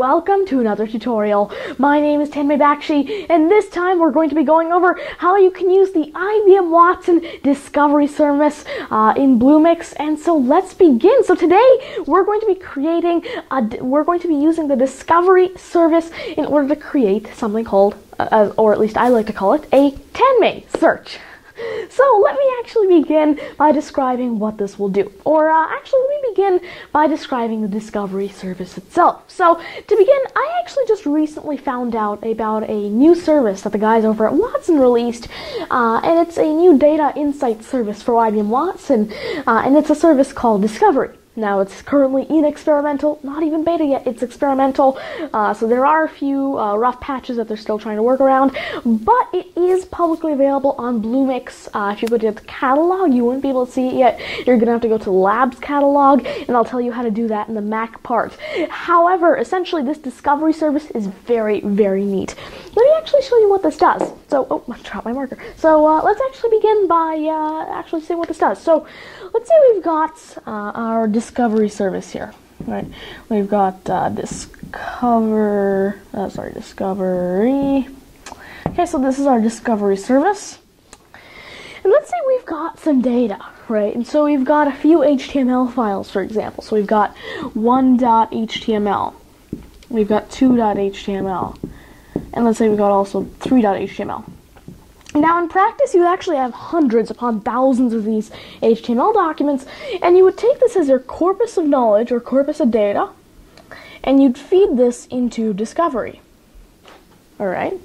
welcome to another tutorial. My name is Tanmay Bakshi and this time we're going to be going over how you can use the IBM Watson Discovery Service uh, in Bluemix and so let's begin. So today we're going to be creating, a, we're going to be using the Discovery Service in order to create something called, uh, or at least I like to call it, a Tanmay search. So let me actually begin by describing what this will do. Or uh, actually, let me begin by describing the Discovery service itself. So to begin, I actually just recently found out about a new service that the guys over at Watson released, uh, and it's a new data insight service for IBM Watson, uh, and it's a service called Discovery. Now it's currently in experimental, not even beta yet, it's experimental, uh, so there are a few uh, rough patches that they're still trying to work around, but it is publicly available on Bluemix. Uh, if you go to the catalog, you wouldn't be able to see it yet. You're to have to go to Labs catalog, and I'll tell you how to do that in the Mac part. However, essentially this discovery service is very, very neat. Let me actually show you what this does. So, oh, I dropped my marker. So uh, let's actually begin by uh, actually seeing what this does. So let's say we've got uh, our discovery service here. Right, we've got uh, discover, uh, sorry, discovery. Okay, so this is our discovery service. And let's say we've got some data, right? And so we've got a few HTML files, for example. So we've got 1.html, we've got 2.html, and let's say we've got also 3.html. Now, in practice, you actually have hundreds upon thousands of these HTML documents, and you would take this as your corpus of knowledge or corpus of data, and you'd feed this into Discovery. All right?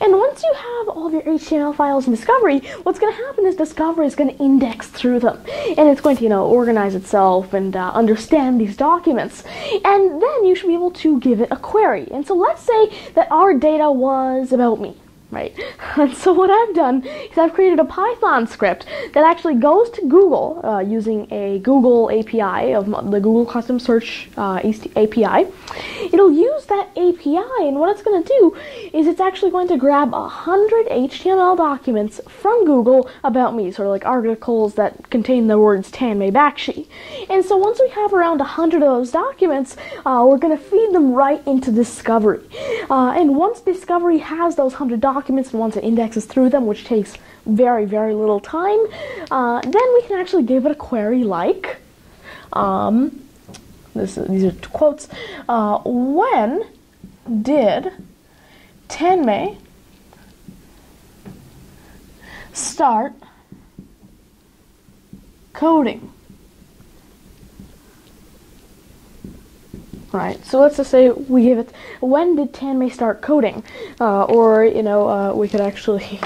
And once you have all of your HTML files in Discovery, what's going to happen is Discovery is going to index through them. And it's going to, you know, organize itself and uh, understand these documents. And then you should be able to give it a query. And so let's say that our data was about me right? And so what I've done is I've created a Python script that actually goes to Google uh, using a Google API of the Google Custom Search uh, API. It'll use that API, and what it's going to do is it's actually going to grab a hundred HTML documents from Google about me, sort of like articles that contain the words Tanmay Bakshi. And so once we have around a hundred of those documents, uh, we're going to feed them right into Discovery. Uh, and once Discovery has those hundred documents, documents and once it indexes through them, which takes very, very little time, uh, then we can actually give it a query like, um, this, these are quotes, uh, when did Tanmay start coding? Right, so let's just say we give it, when did Tanmay start coding? Uh, or, you know, uh, we could actually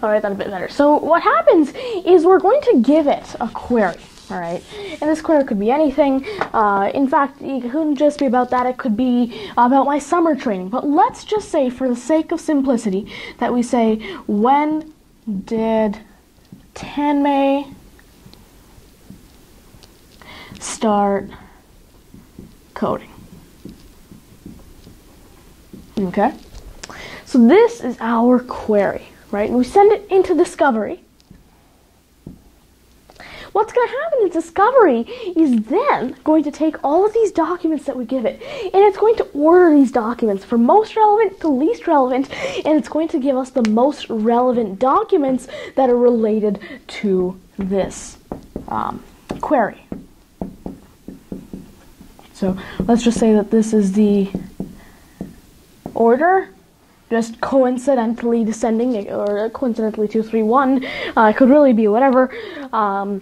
write that a bit better. So what happens is we're going to give it a query. All right, and this query could be anything. Uh, in fact, it couldn't just be about that. It could be about my summer training. But let's just say, for the sake of simplicity, that we say, when did Tanmay start coding? Okay? So this is our query, right? And we send it into Discovery. What's going to happen in Discovery is then going to take all of these documents that we give it, and it's going to order these documents from most relevant to least relevant, and it's going to give us the most relevant documents that are related to this um, query. So let's just say that this is the order just coincidentally descending or coincidentally 231 uh, could really be whatever um,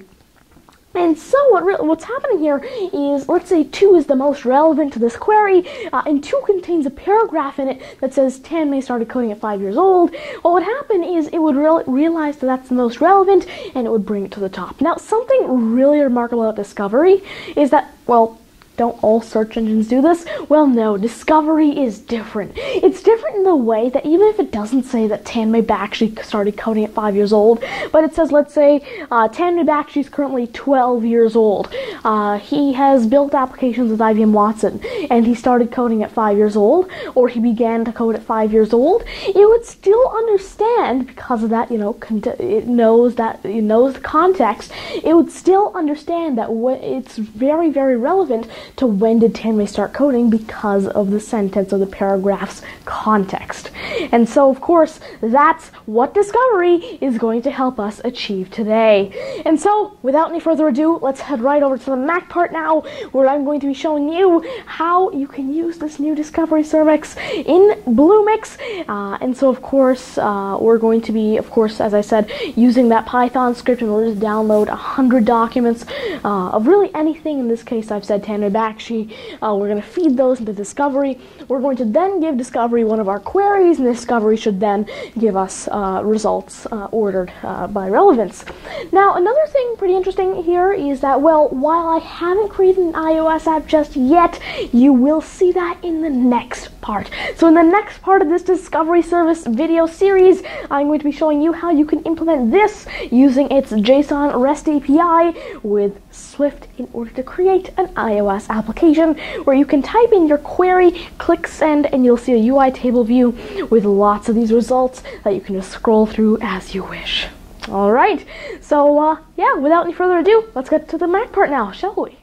and so what what's happening here is, let's say 2 is the most relevant to this query, uh, and 2 contains a paragraph in it that says Tanmay started coding at 5 years old. What would happen is it would re realize that that's the most relevant, and it would bring it to the top. Now, something really remarkable about Discovery is that, well, don't all search engines do this? Well, no, Discovery is different. It's different in the way that even if it doesn't say that Tanmay Bakshi started coding at 5 years old, but it says, let's say, uh, Tanmay Bakshi is currently 12 years old. Uh, he has built applications with IBM Watson, and he started coding at 5 years old, or he began to code at 5 years old, it would still understand, because of that, you know, it knows that, it knows the context, it would still understand that it's very, very relevant to when did Tanmay start coding because of the sentence or the paragraph's context. And so, of course, that's what Discovery is going to help us achieve today. And so, without any further ado, let's head right over to the Mac part now, where I'm going to be showing you how you can use this new Discovery Service in Bluemix. Uh, and so, of course, uh, we're going to be, of course, as I said, using that Python script in order to download 100 documents uh, of really anything. In this case, I've said Tanmay Bakshi. Uh, we're going to feed those into Discovery. We're going to then give Discovery one of our queries, and Discovery should then give us uh, results uh, ordered uh, by relevance. Now, another thing pretty interesting here is that, well, while I haven't created an iOS app just yet, you will see that in the next part. So in the next part of this Discovery Service video series, I'm going to be showing you how you can implement this using its JSON REST API with Swift in order to create an iOS application where you can type in your query, click send, and you'll see a UI table view with lots of these results that you can just scroll through as you wish. All right, so uh, yeah, without any further ado, let's get to the Mac part now, shall we?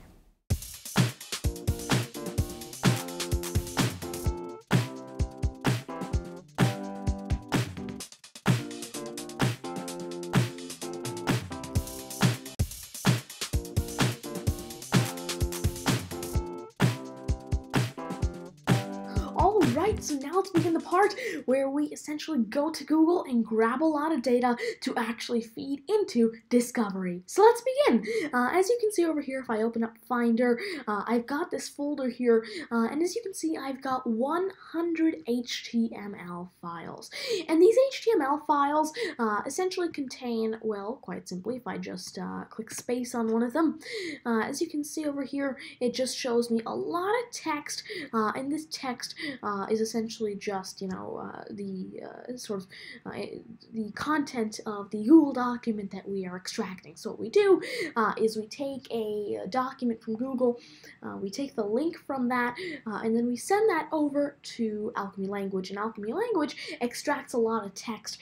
Alright, so now let's begin the part where we essentially go to Google and grab a lot of data to actually feed into Discovery. So let's begin. Uh, as you can see over here, if I open up Finder, uh, I've got this folder here, uh, and as you can see, I've got 100 HTML files. And these HTML files uh, essentially contain, well, quite simply, if I just uh, click space on one of them, uh, as you can see over here, it just shows me a lot of text, and this text uh, is essentially just you know uh, the uh, sort of uh, the content of the Google document that we are extracting. So what we do uh, is we take a document from Google, uh, we take the link from that, and then we send that over to Alchemy Language, and Alchemy Language extracts a lot of text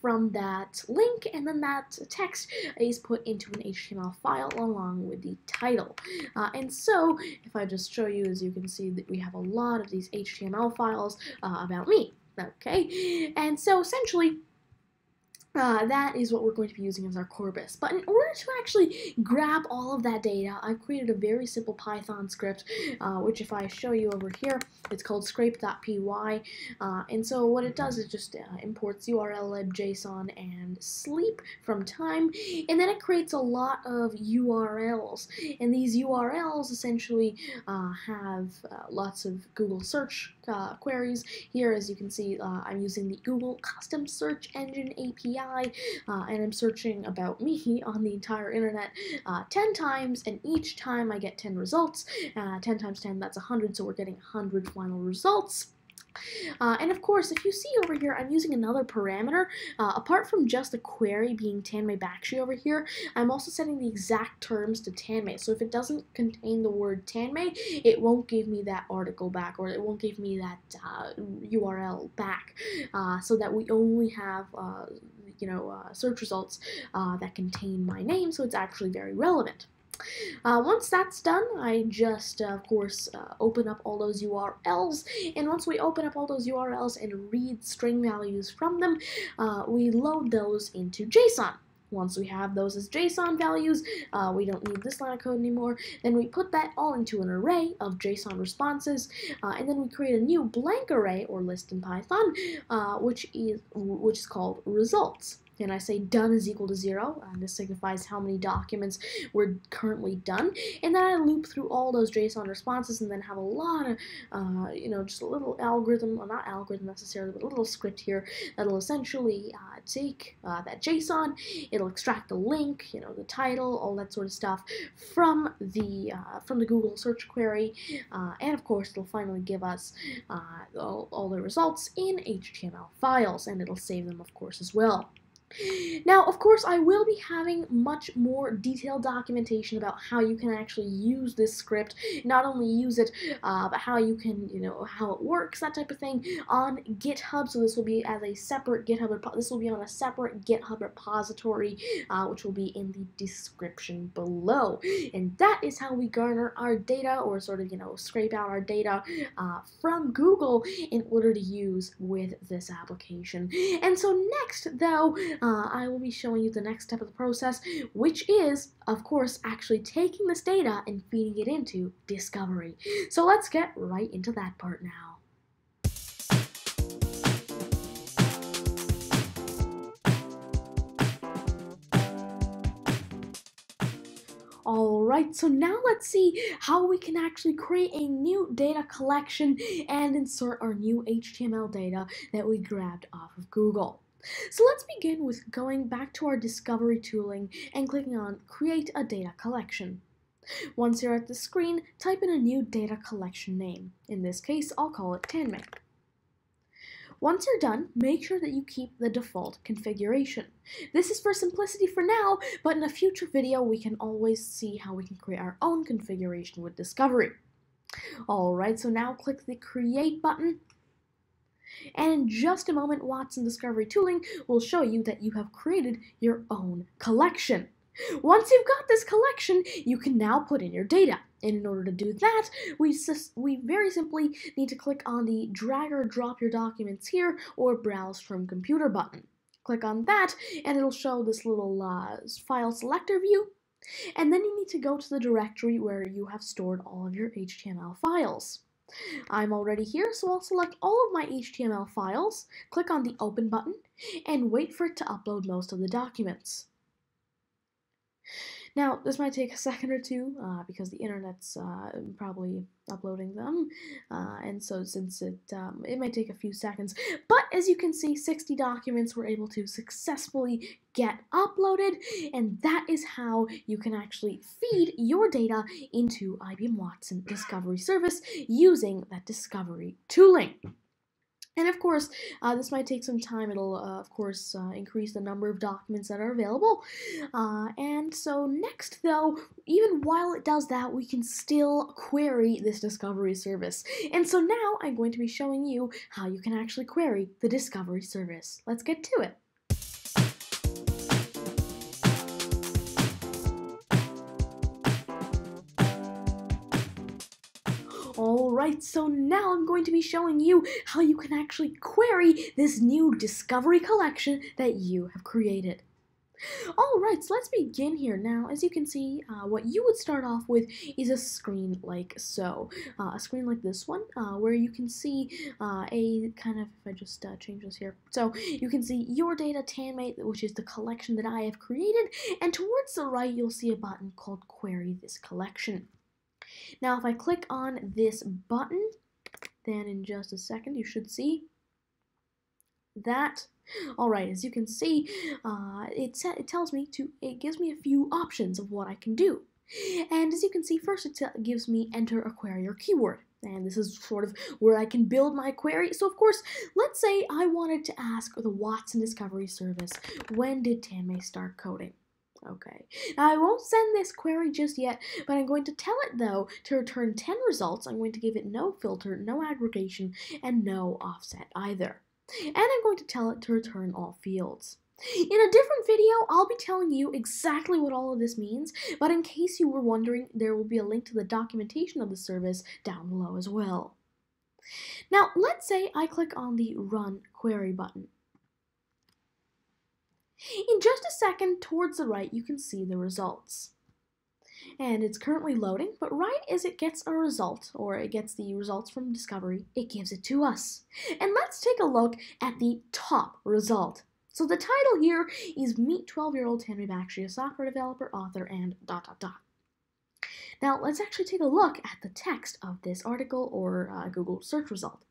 from that link, and then that text is put into an HTML file along with the title. and so if I just show you, as you can see, that we have a lot of these HTML HTML files uh, about me. Okay, and so essentially, uh, that is what we're going to be using as our corpus. But in order to actually grab all of that data, I've created a very simple Python script, uh, which if I show you over here, it's called scrape.py. Uh, and so what it does is just uh, imports urllib, JSON, and sleep from time, and then it creates a lot of URLs. And these URLs essentially uh, have uh, lots of Google search queries. Here, as you can see, I'm using the Google Custom Search Engine API uh, and I'm searching about me on the entire internet uh, 10 times, and each time I get 10 results. Uh, 10 times 10, that's 100, so we're getting 100 final results. Uh, and of course, if you see over here, I'm using another parameter. Uh, apart from just the query being Tanmay Bakshi over here, I'm also setting the exact terms to Tanmay. So if it doesn't contain the word Tanmay, it won't give me that article back, or it won't give me that uh, URL back, uh, so that we only have uh, you know, uh, search results uh, that contain my name, so it's actually very relevant. Uh, once that's done, I just, uh, of course, uh, open up all those URLs, and once we open up all those URLs and read string values from them, uh, we load those into JSON. Once we have those as JSON values, uh, we don't need this line of code anymore. Then we put that all into an array of JSON responses, uh, and then we create a new blank array or list in Python, uh, which is which is called results and I say done is equal to zero, and this signifies how many documents were currently done, and then I loop through all those JSON responses and then have a lot of, uh, you know, just a little algorithm, well not algorithm necessarily, but a little script here that'll essentially uh, take uh, that JSON, it'll extract the link, you know, the title, all that sort of stuff from the, uh, from the Google search query, uh, and of course it'll finally give us uh, all, all the results in HTML files, and it'll save them of course as well. Now, of course, I will be having much more detailed documentation about how you can actually use this script, not only use it, uh, but how you can, you know, how it works, that type of thing, on GitHub. So this will be as a separate GitHub, this will be on a separate GitHub repository, uh, which will be in the description below. And that is how we garner our data, or sort of, you know, scrape out our data uh, from Google in order to use with this application. And so next, though, uh, I will be showing you the next step of the process, which is, of course, actually taking this data and feeding it into Discovery. So let's get right into that part now. Alright, so now let's see how we can actually create a new data collection and insert our new HTML data that we grabbed off of Google. So let's begin with going back to our discovery tooling and clicking on create a data collection. Once you're at the screen, type in a new data collection name. In this case, I'll call it Tanmay. Once you're done, make sure that you keep the default configuration. This is for simplicity for now, but in a future video we can always see how we can create our own configuration with Discovery. Alright, so now click the Create button and in just a moment, Watson Discovery Tooling will show you that you have created your own collection. Once you've got this collection, you can now put in your data. And in order to do that, we, we very simply need to click on the drag or drop your documents here or browse from computer button. Click on that and it'll show this little uh, file selector view. And then you need to go to the directory where you have stored all of your HTML files. I'm already here, so I'll select all of my HTML files, click on the Open button, and wait for it to upload most of the documents. Now, this might take a second or two uh, because the internet's uh, probably uploading them, uh, and so since it um, it might take a few seconds, but as you can see, 60 documents were able to successfully get uploaded, and that is how you can actually feed your data into IBM Watson Discovery Service using that Discovery tooling. And of course, uh, this might take some time. It'll, uh, of course, uh, increase the number of documents that are available. Uh, and so next, though, even while it does that, we can still query this discovery service. And so now I'm going to be showing you how you can actually query the discovery service. Let's get to it. Alright, so now I'm going to be showing you how you can actually query this new Discovery collection that you have created. Alright, so let's begin here. Now, as you can see, uh, what you would start off with is a screen like so. Uh, a screen like this one, uh, where you can see uh, a kind of, if I just uh, change this here, so you can see your data Tanmay, which is the collection that I have created, and towards the right you'll see a button called Query This Collection. Now if I click on this button, then in just a second you should see that. Alright, as you can see, uh, it, it tells me to, it gives me a few options of what I can do. And as you can see, first it gives me enter a query or keyword. And this is sort of where I can build my query. So of course, let's say I wanted to ask the Watson Discovery Service, when did Tanmay start coding? Okay. Now I won't send this query just yet, but I'm going to tell it though to return 10 results. I'm going to give it no filter, no aggregation, and no offset either. And I'm going to tell it to return all fields. In a different video, I'll be telling you exactly what all of this means, but in case you were wondering, there will be a link to the documentation of the service down below as well. Now, let's say I click on the Run Query button. In just a second, towards the right, you can see the results. And it's currently loading, but right as it gets a result, or it gets the results from Discovery, it gives it to us. And let's take a look at the top result. So the title here is Meet 12-year-old Tanmay Bakshi, a software developer, author, and dot dot dot. Now let's actually take a look at the text of this article or uh, Google search result.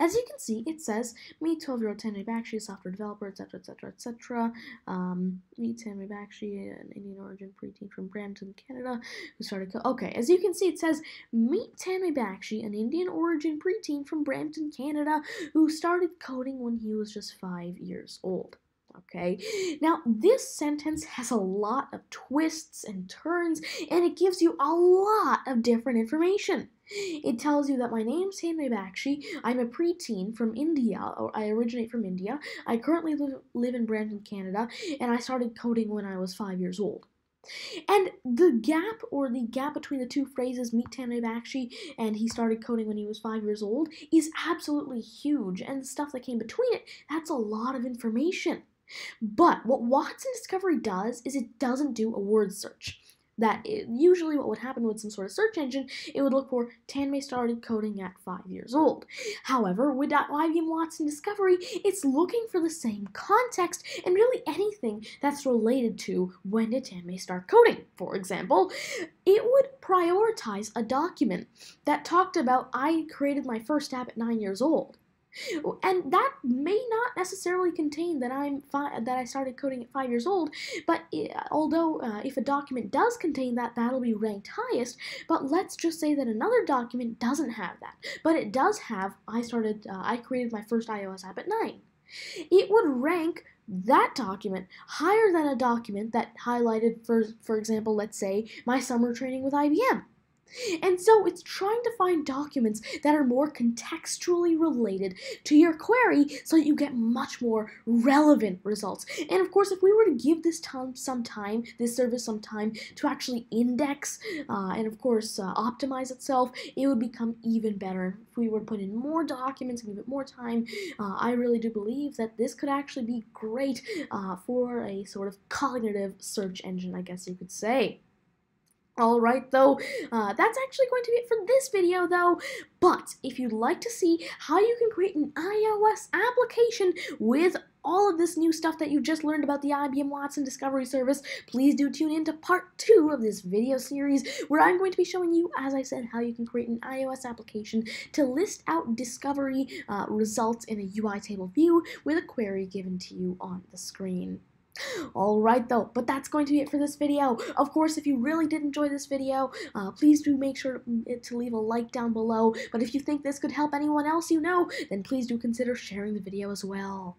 As you can see, it says, me 12-year-old Tanmay Bakshi, software developer, etc., etc., etc. Um, meet Tanmay Bakshi, an Indian origin preteen from Brampton, Canada, who started coding. Okay, as you can see, it says, meet Tanmay Bakshi, an Indian origin preteen from Brampton, Canada, who started coding when he was just five years old. Okay, now this sentence has a lot of twists and turns, and it gives you a lot of different information. It tells you that my name's Tanmay Bakshi. I'm a preteen from India, or I originate from India. I currently live, live in Brampton, Canada, and I started coding when I was five years old. And the gap, or the gap between the two phrases, meet Tanmay Bakshi and he started coding when he was five years old, is absolutely huge. And the stuff that came between it, that's a lot of information. But what Watson Discovery does is it doesn't do a word search that it, usually what would happen with some sort of search engine, it would look for Tanmay started coding at five years old. However, with that IBM Watson Discovery, it's looking for the same context and really anything that's related to when did Tanmay start coding. For example, it would prioritize a document that talked about I created my first app at nine years old. And that may not necessarily contain that I'm fi- that I started coding at five years old, but it, although uh, if a document does contain that, that'll be ranked highest. But let's just say that another document doesn't have that, but it does have I started uh, I created my first iOS app at nine. It would rank that document higher than a document that highlighted, for for example, let's say my summer training with IBM. And so it's trying to find documents that are more contextually related to your query so that you get much more relevant results. And of course, if we were to give this time some time, this service some time to actually index uh, and of course uh, optimize itself, it would become even better. If we were to put in more documents and give it more time, uh, I really do believe that this could actually be great uh, for a sort of cognitive search engine, I guess you could say. Alright though, uh, that's actually going to be it for this video though, but if you'd like to see how you can create an iOS application with all of this new stuff that you just learned about the IBM Watson Discovery Service, please do tune in to part two of this video series where I'm going to be showing you, as I said, how you can create an iOS application to list out discovery uh, results in a UI table view with a query given to you on the screen. Alright though, but that's going to be it for this video. Of course, if you really did enjoy this video, uh, please do make sure to leave a like down below. But if you think this could help anyone else you know, then please do consider sharing the video as well.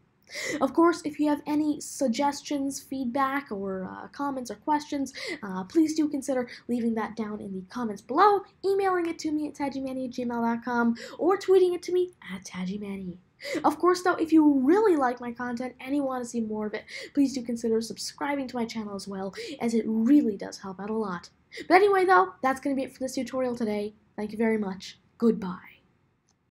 Of course, if you have any suggestions, feedback, or uh, comments or questions, uh, please do consider leaving that down in the comments below, emailing it to me at TajyMany or tweeting it to me at TajyMany. Of course, though, if you really like my content and you want to see more of it, please do consider subscribing to my channel as well, as it really does help out a lot. But anyway, though, that's going to be it for this tutorial today. Thank you very much. Goodbye.